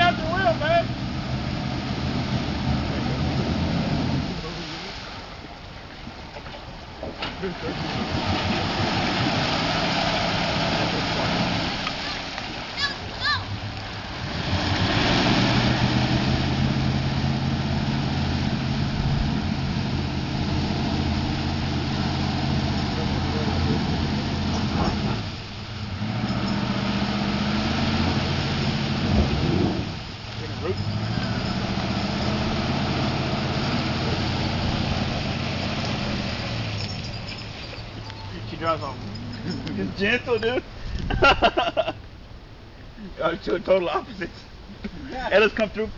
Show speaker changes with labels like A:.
A: out, man. She drives on. It's gentle, dude. two total opposites. Ella's come through.